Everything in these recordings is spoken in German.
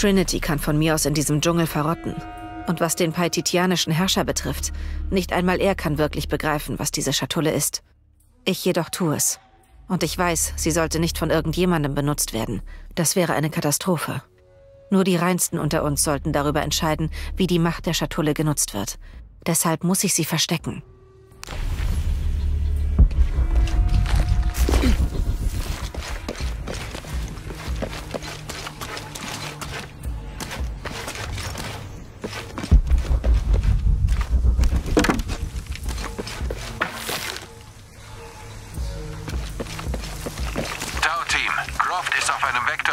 Trinity kann von mir aus in diesem Dschungel verrotten. Und was den paititianischen Herrscher betrifft, nicht einmal er kann wirklich begreifen, was diese Schatulle ist. Ich jedoch tue es. Und ich weiß, sie sollte nicht von irgendjemandem benutzt werden. Das wäre eine Katastrophe. Nur die Reinsten unter uns sollten darüber entscheiden, wie die Macht der Schatulle genutzt wird. Deshalb muss ich sie verstecken.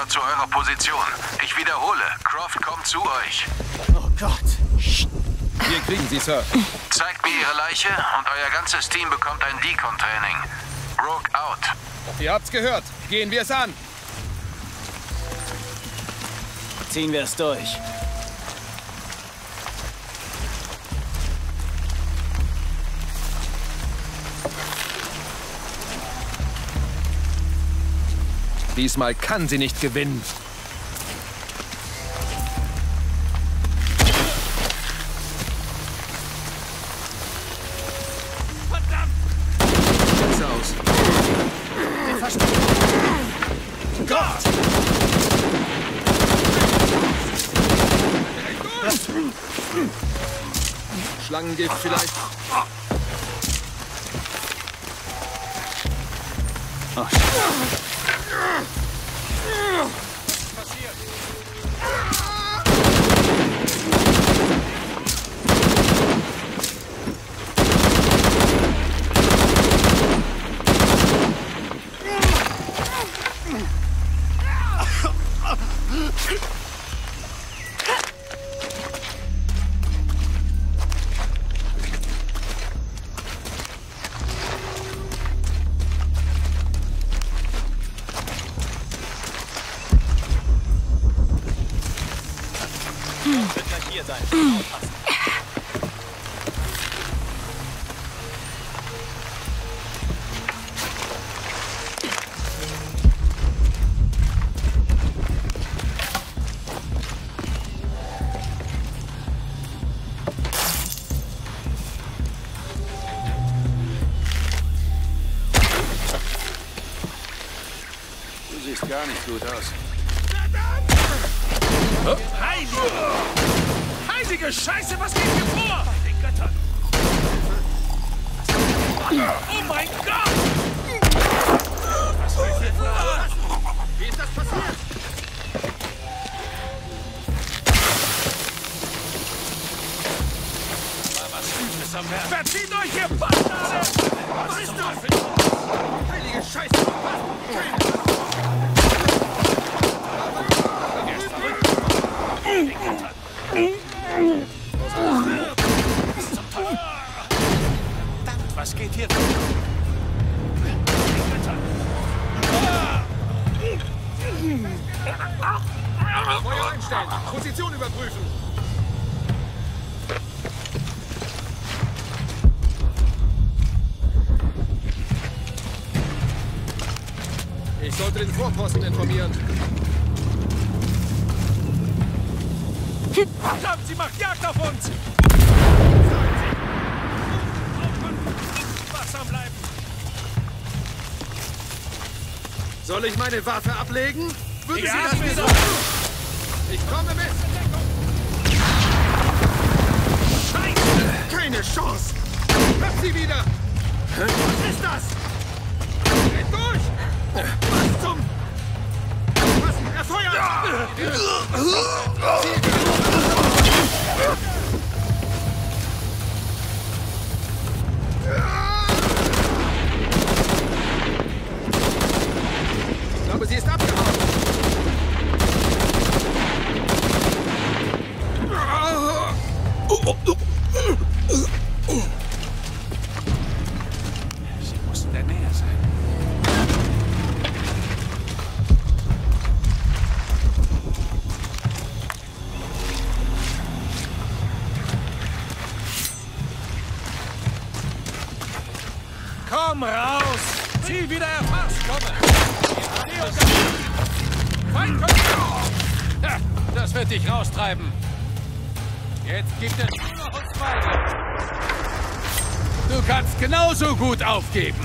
Zu eurer Position. Ich wiederhole, Croft kommt zu euch. Oh Gott. Wir kriegen sie, Sir. Zeigt mir ihre Leiche und euer ganzes Team bekommt ein Decon-Training. Rogue out. Ihr habt's gehört. Gehen wir es an. Ziehen wir es durch. Diesmal kann sie nicht gewinnen. Gar nicht gut aus. Was geht hier? Feuer einstellen. Position überprüfen. Ich sollte den Vorposten informieren. Verdammt, sie macht Jagd auf uns! Wachsam bleiben! Soll ich meine Waffe ablegen? Würden Ja, Sie das wissen? Ich komme mit. Scheiße! Keine Chance. Hab sie wieder. Was ist das? Geht durch. Was zum... Was? Er feuert! Genauso gut aufgeben.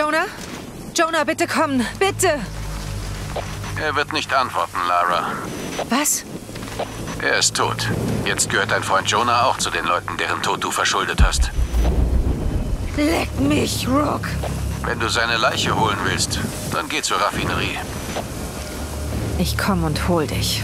Jonah? Jonah, bitte komm, bitte! Er wird nicht antworten, Lara. Was? Er ist tot. Jetzt gehört dein Freund Jonah auch zu den Leuten, deren Tod du verschuldet hast. Leck mich, Rook! Wenn du seine Leiche holen willst, dann geh zur Raffinerie. Ich komm und hol dich.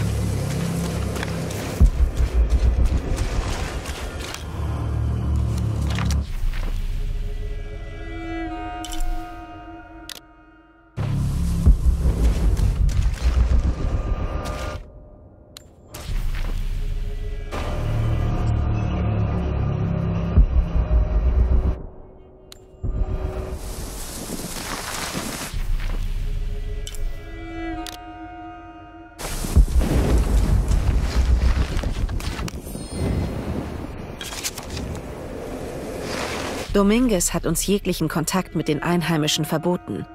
Dominguez hat uns jeglichen Kontakt mit den Einheimischen verboten.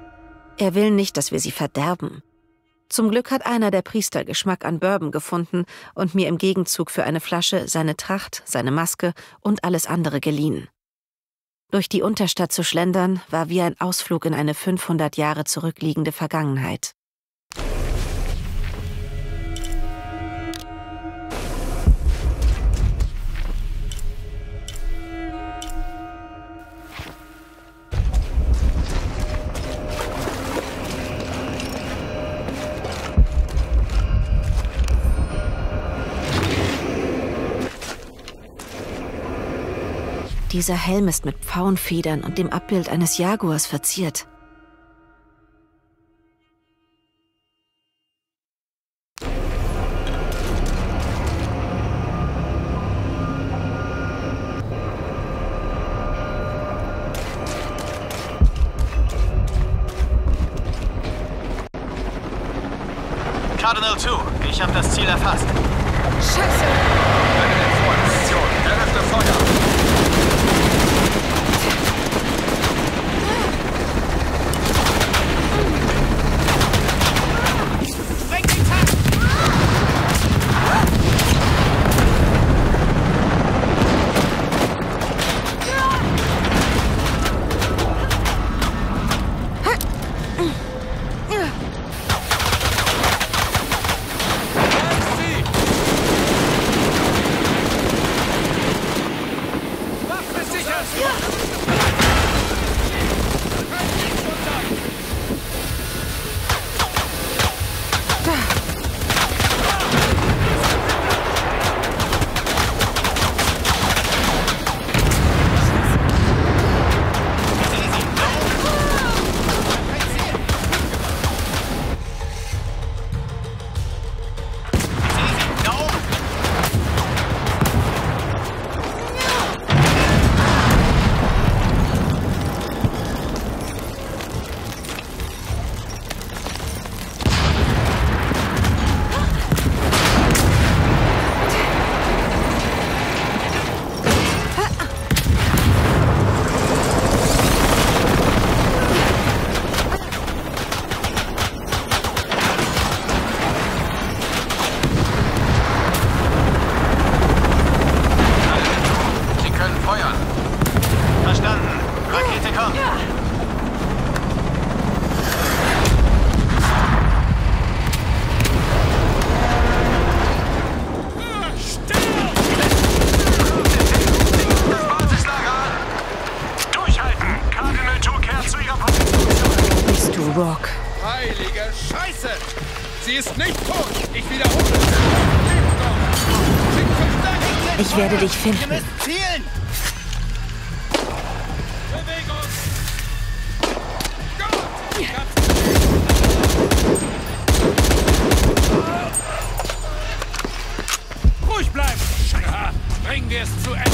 Er will nicht, dass wir sie verderben. Zum Glück hat einer der Priester Geschmack an Bourbon gefunden und mir im Gegenzug für eine Flasche seine Tracht, seine Maske und alles andere geliehen. Durch die Unterstadt zu schlendern war wie ein Ausflug in eine 500 Jahre zurückliegende Vergangenheit. Dieser Helm ist mit Pfauenfedern und dem Abbild eines Jaguars verziert. Ich werde dich Wir finden. müssen zielen! Ruhig bleiben. Bringen wir es zu Ende.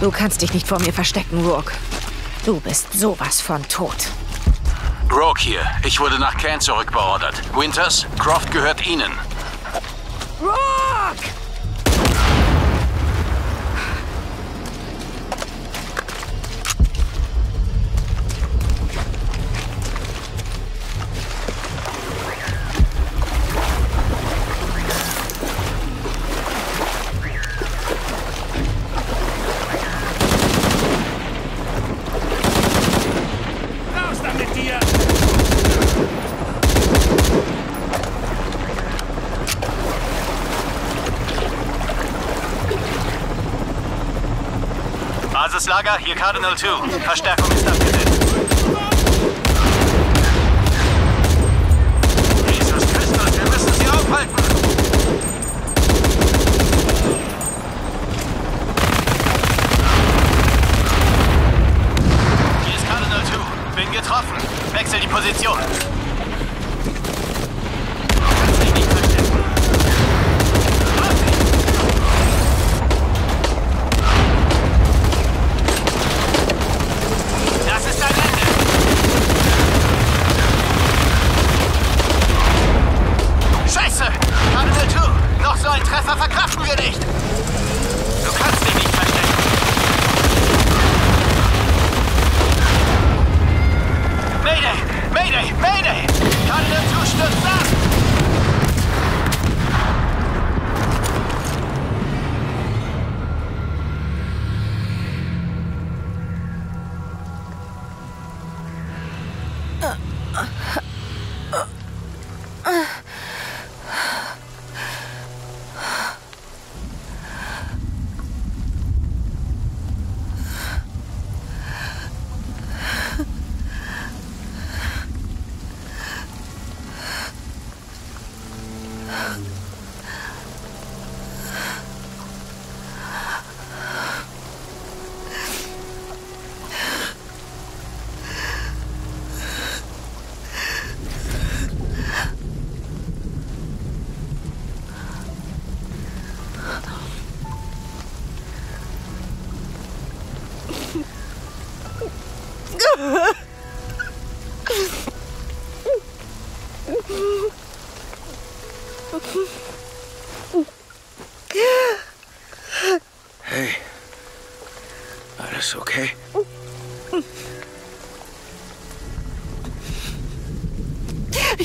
Du kannst dich nicht vor mir verstecken, Rourke. Du bist sowas von tot. Rogue hier. Ich wurde nach Cairn zurückbeordert. Winters, Croft gehört Ihnen. Rourke! Basislager, hier Cardinal 2. Verstärkung ist abgesetzt.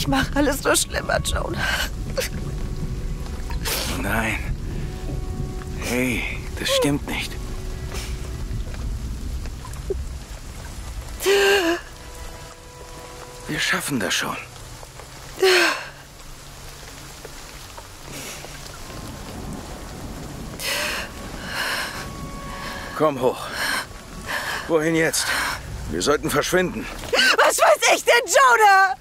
Ich mache alles nur schlimmer, Joan. Nein. Hey, das stimmt nicht. Wir schaffen das schon. Komm hoch. Wohin jetzt? Wir sollten verschwinden. Was weiß ich denn, Jonah?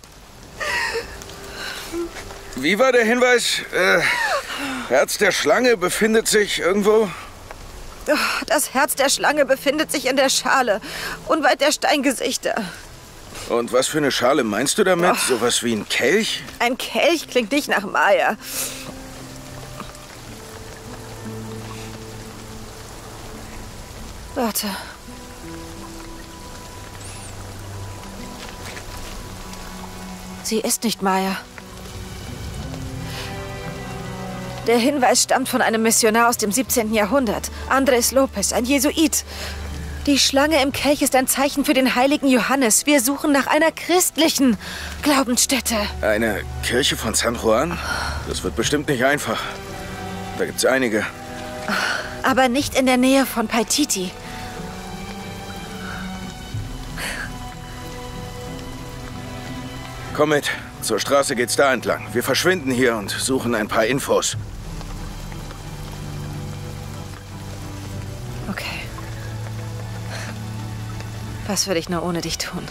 Wie war der Hinweis? Äh, Herz der Schlange befindet sich irgendwo? Oh, Das Herz der Schlange befindet sich in der Schale, unweit der Steingesichter. Und was für eine Schale meinst du damit? Sowas wie ein Kelch? Ein Kelch klingt nicht nach Maya. Warte. Sie ist nicht Maya. Der Hinweis stammt von einem Missionar aus dem 17. Jahrhundert, Andres Lopez, ein Jesuit. Die Schlange im Kelch ist ein Zeichen für den heiligen Johannes. Wir suchen nach einer christlichen Glaubensstätte. Eine Kirche von San Juan? Das wird bestimmt nicht einfach. Da gibt's einige. Aber nicht in der Nähe von Paititi. Komm mit. Zur Straße geht's da entlang. Wir verschwinden hier und suchen ein paar Infos. Was würde ich nur ohne dich tun?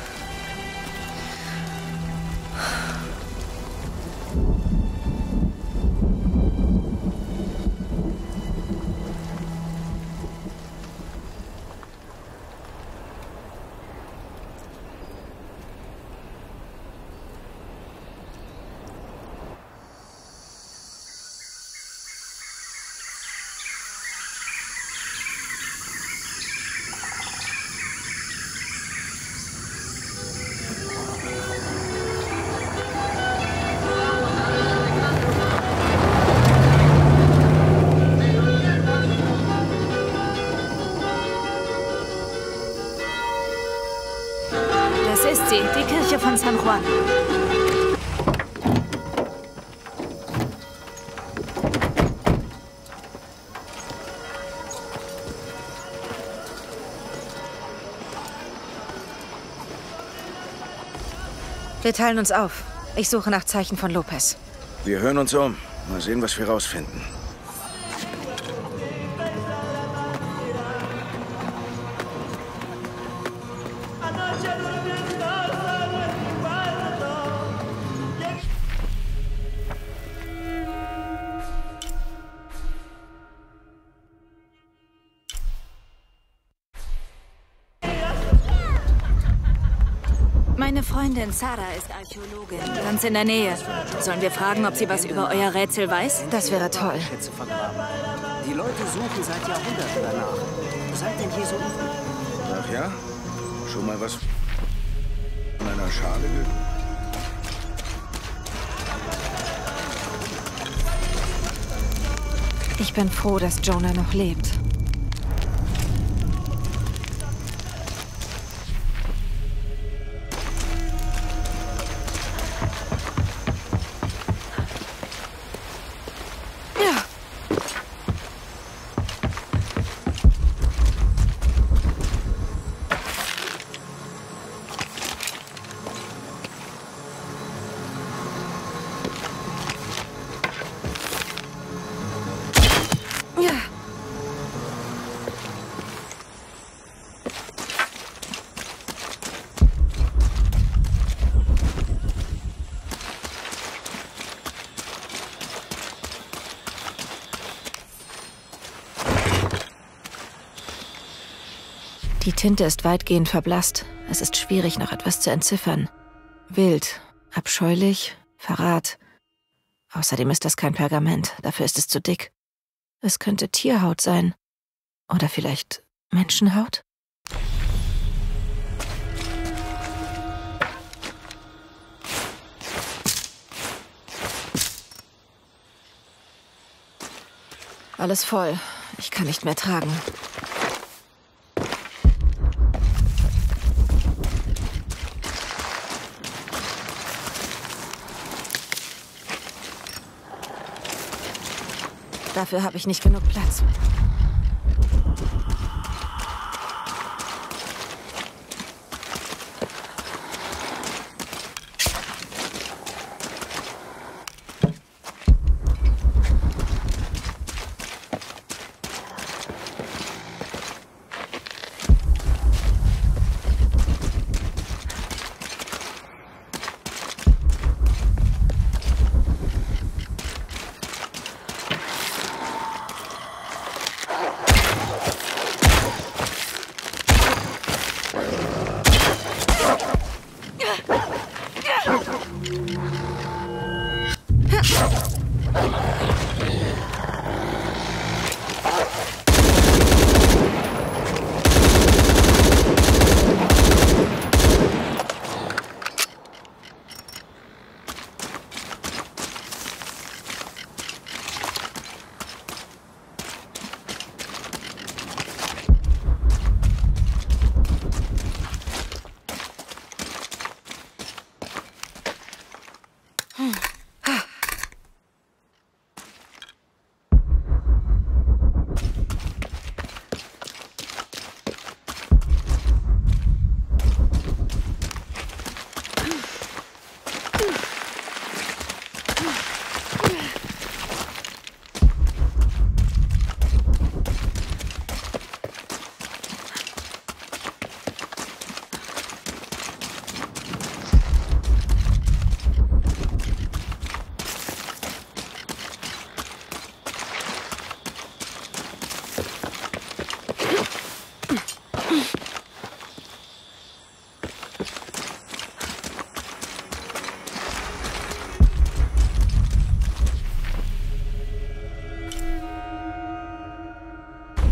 Ist sie, die Kirche von San Juan. Wir teilen uns auf. Ich suche nach Zeichen von Lopez. Wir hören uns um. Mal sehen, was wir rausfinden. Sarah ist Archäologin, ganz in der Nähe. Sollen wir fragen, ob sie was über euer Rätsel weiß? Das wäre toll. Die Leute suchen seit Jahrhunderten danach. Seit den Jesuiten. Ach ja? Schon mal was von einer Schale gehört? Ich bin froh, dass Jonah noch lebt. Tinte ist weitgehend verblasst. Es ist schwierig, noch etwas zu entziffern. Wild, abscheulich, Verrat. Außerdem ist das kein Pergament, dafür ist es zu dick. Es könnte Tierhaut sein. Oder vielleicht Menschenhaut? Alles voll. Ich kann nicht mehr tragen. Dafür habe ich nicht genug Platz.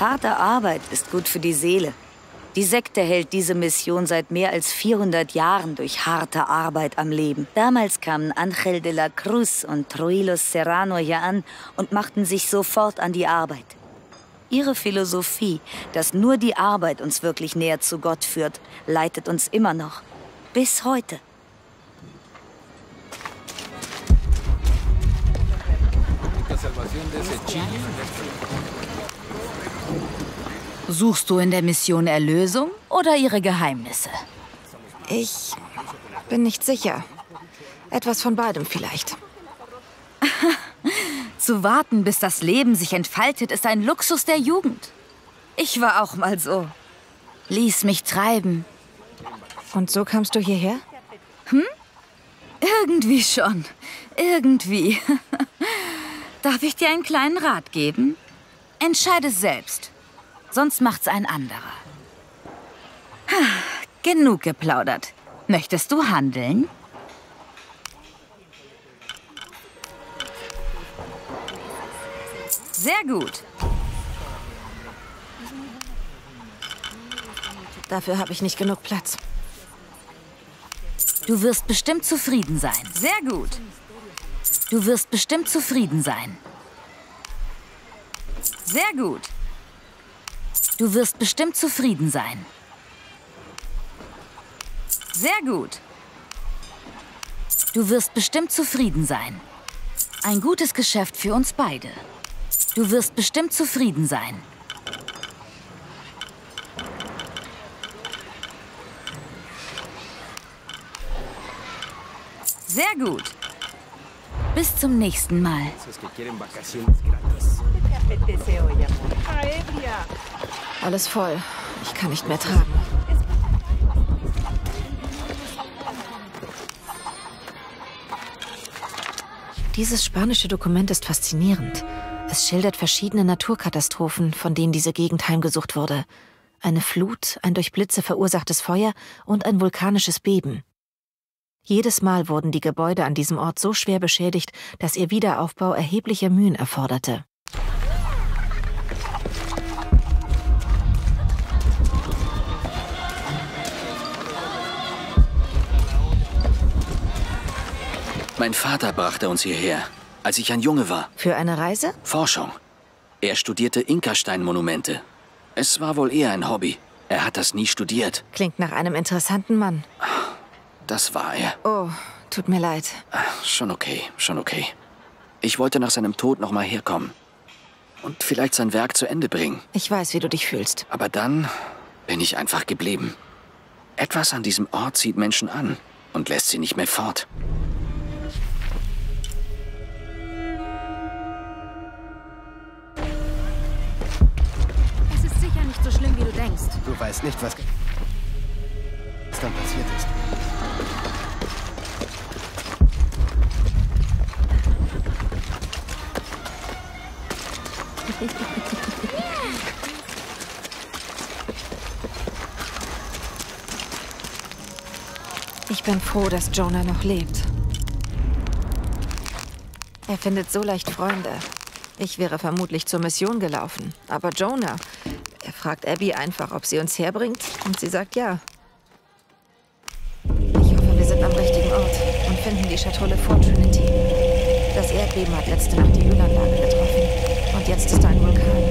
Harte Arbeit ist gut für die Seele. Die Sekte hält diese Mission seit mehr als 400 Jahren durch harte Arbeit am Leben. Damals kamen Angel de la Cruz und Troilos Serrano hier an und machten sich sofort an die Arbeit. Ihre Philosophie, dass nur die Arbeit uns wirklich näher zu Gott führt, leitet uns immer noch. Bis heute. Suchst du in der Mission Erlösung oder ihre Geheimnisse? Ich bin nicht sicher. Etwas von beidem vielleicht. Zu warten, bis das Leben sich entfaltet, ist ein Luxus der Jugend. Ich war auch mal so. Ließ mich treiben. Und so kamst du hierher? Hm? Irgendwie schon. Irgendwie. Darf ich dir einen kleinen Rat geben? Entscheide selbst. Sonst macht's ein anderer. Genug geplaudert. Möchtest du handeln? Sehr gut. Dafür habe ich nicht genug Platz. Du wirst bestimmt zufrieden sein. Sehr gut. Du wirst bestimmt zufrieden sein. Sehr gut. Du wirst bestimmt zufrieden sein. Sehr gut. Du wirst bestimmt zufrieden sein. Ein gutes Geschäft für uns beide. Du wirst bestimmt zufrieden sein. Sehr gut. Bis zum nächsten Mal. Alles voll. Ich kann nicht mehr tragen. Dieses spanische Dokument ist faszinierend. Es schildert verschiedene Naturkatastrophen, von denen diese Gegend heimgesucht wurde. Eine Flut, ein durch Blitze verursachtes Feuer und ein vulkanisches Beben. Jedes Mal wurden die Gebäude an diesem Ort so schwer beschädigt, dass ihr Wiederaufbau erhebliche Mühen erforderte. Mein Vater brachte uns hierher, als ich ein Junge war. Für eine Reise? Forschung. Er studierte Inkasteinmonumente. Es war wohl eher ein Hobby. Er hat das nie studiert. Klingt nach einem interessanten Mann. Das war er. Oh, tut mir leid. Schon okay, schon okay. Ich wollte nach seinem Tod noch mal herkommen. Und vielleicht sein Werk zu Ende bringen. Ich weiß, wie du dich fühlst. Aber dann bin ich einfach geblieben. Etwas an diesem Ort zieht Menschen an und lässt sie nicht mehr fort. Nicht so schlimm, wie du denkst. Du weißt nicht, was gestern passiert ist. Ich bin froh, dass Jonah noch lebt. Er findet so leicht Freunde. Ich wäre vermutlich zur Mission gelaufen. Aber Jonah, fragt Abby einfach, ob sie uns herbringt. Und sie sagt ja. Ich hoffe, wir sind am richtigen Ort und finden die Schatulle vor Trinity. Das Erdbeben hat letzte Nacht die Ölanlage getroffen. Und jetzt ist ein Vulkan.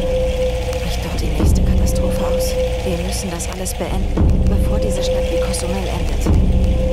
Bricht dort die nächste Katastrophe aus. Wir müssen das alles beenden, bevor diese Stadt wie Cozumel endet.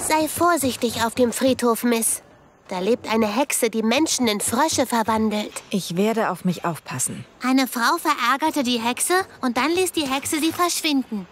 Sei vorsichtig auf dem Friedhof, Miss. Da lebt eine Hexe, die Menschen in Frösche verwandelt. Ich werde auf mich aufpassen. Eine Frau verärgerte die Hexe und dann ließ die Hexe sie verschwinden.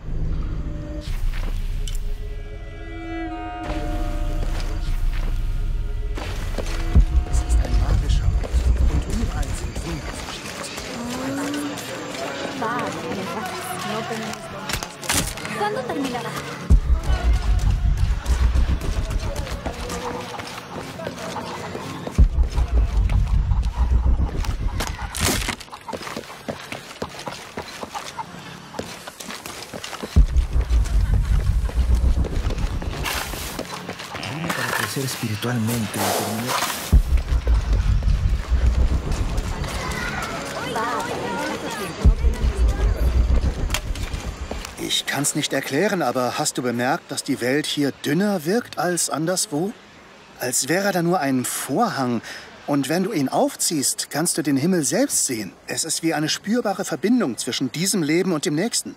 Terminar... Ich kann's nicht erklären, aber hast du bemerkt, dass die Welt hier dünner wirkt als anderswo? Als wäre da nur ein Vorhang. Und wenn du ihn aufziehst, kannst du den Himmel selbst sehen. Es ist wie eine spürbare Verbindung zwischen diesem Leben und dem nächsten.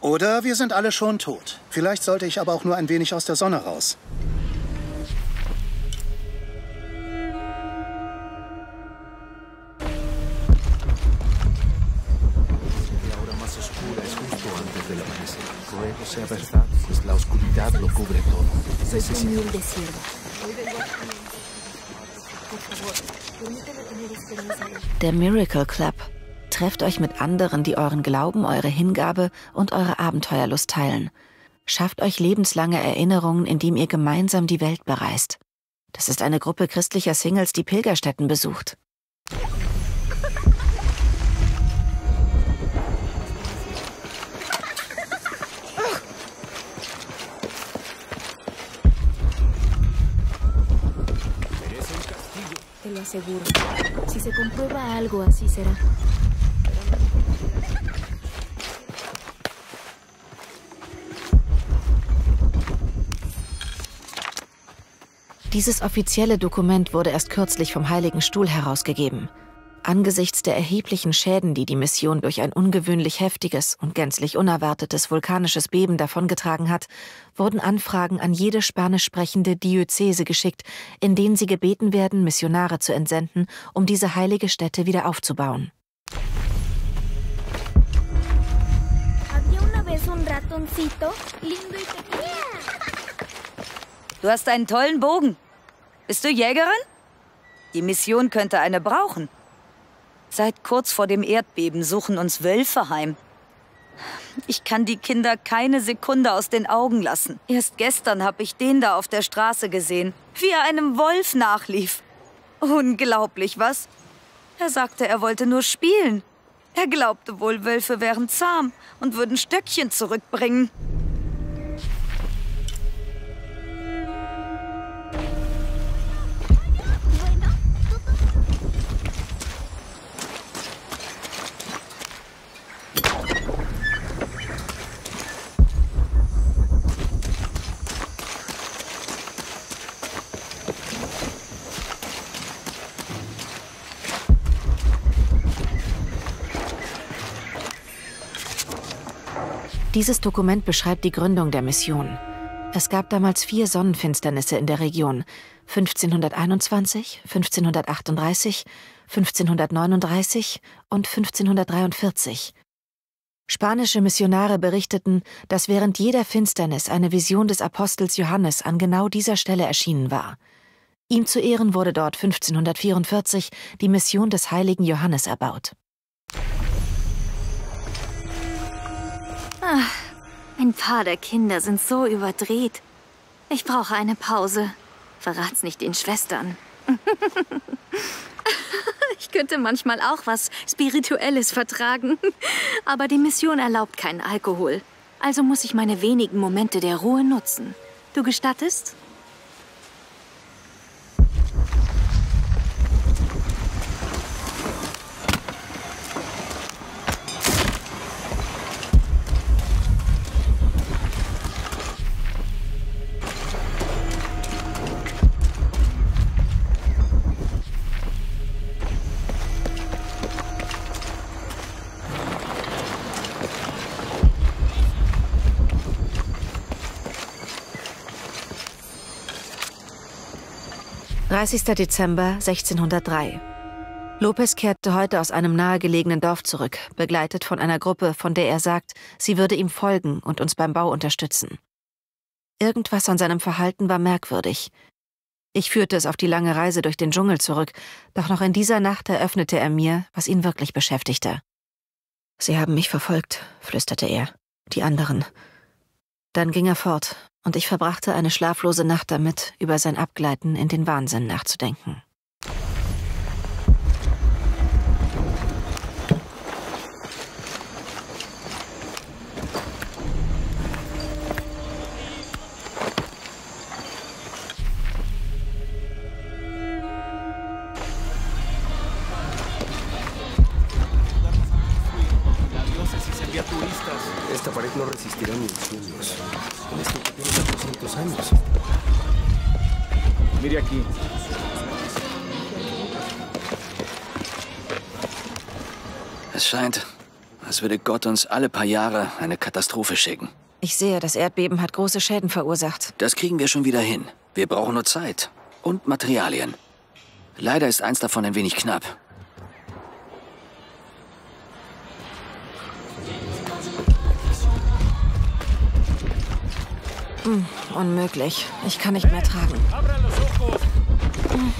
Oder wir sind alle schon tot. Vielleicht sollte ich aber auch nur ein wenig aus der Sonne raus. Sea verdad, pues la oscuridad lo cubre todo. Necesito... Der Miracle Club. Trefft euch mit anderen, die euren Glauben, eure Hingabe und eure Abenteuerlust teilen. Schafft euch lebenslange Erinnerungen, indem ihr gemeinsam die Welt bereist. Das ist eine Gruppe christlicher Singles, die Pilgerstätten besucht. Te lo aseguro. Si se comprueba algo, así será. Dieses offizielle Dokument wurde erst kürzlich vom Heiligen Stuhl herausgegeben. Angesichts der erheblichen Schäden, die die Mission durch ein ungewöhnlich heftiges und gänzlich unerwartetes vulkanisches Beben davongetragen hat, wurden Anfragen an jede spanisch sprechende Diözese geschickt, in denen sie gebeten werden, Missionare zu entsenden, um diese heilige Stätte wieder aufzubauen. Du hast einen tollen Bogen. Bist du Jägerin? Die Mission könnte eine brauchen. Seit kurz vor dem Erdbeben suchen uns Wölfe heim. Ich kann die Kinder keine Sekunde aus den Augen lassen. Erst gestern habe ich den da auf der Straße gesehen, wie er einem Wolf nachlief. Unglaublich, was? Er sagte, er wollte nur spielen. Er glaubte wohl, Wölfe wären zahm und würden Stöckchen zurückbringen. Dieses Dokument beschreibt die Gründung der Mission. Es gab damals vier Sonnenfinsternisse in der Region. 1521, 1538, 1539 und 1543. Spanische Missionare berichteten, dass während jeder Finsternis eine Vision des Apostels Johannes an genau dieser Stelle erschienen war. Ihm zu Ehren wurde dort 1544 die Mission des heiligen Johannes erbaut. Ah, ein paar der Kinder sind so überdreht. Ich brauche eine Pause. Verrat's nicht den Schwestern. ich könnte manchmal auch was Spirituelles vertragen. Aber die Mission erlaubt keinen Alkohol. Also muss ich meine wenigen Momente der Ruhe nutzen. Du gestattest? 30. Dezember 1603. Lopez kehrte heute aus einem nahegelegenen Dorf zurück, begleitet von einer Gruppe, von der er sagt, sie würde ihm folgen und uns beim Bau unterstützen. Irgendwas an seinem Verhalten war merkwürdig. Ich führte es auf die lange Reise durch den Dschungel zurück, doch noch in dieser Nacht eröffnete er mir, was ihn wirklich beschäftigte. Sie haben mich verfolgt, flüsterte er. Die anderen. Dann ging er fort, und ich verbrachte eine schlaflose Nacht damit, über sein Abgleiten in den Wahnsinn nachzudenken. Esta pared no resistirá ni incendios. Con esto que tiene 400 años. Mire aquí. Es scheint, als würde Gott uns alle paar Jahre eine Katastrophe schicken. Ich sehe, das Erdbeben hat große Schäden verursacht. Das kriegen wir schon wieder hin. Wir brauchen nur Zeit. Und Materialien. Leider ist eins davon ein wenig knapp. Hm, unmöglich. Ich kann nicht mehr tragen. Hm.